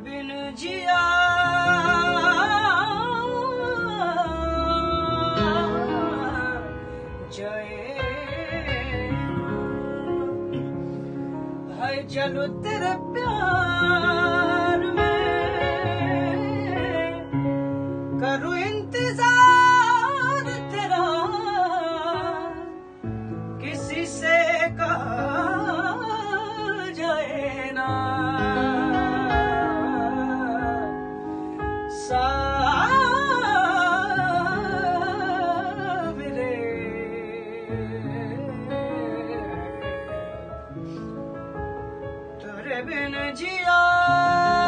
बिन जिया। जय। है चलो तेरे प्यार में। करूँ इंतज़ार। तेरे बिन जिया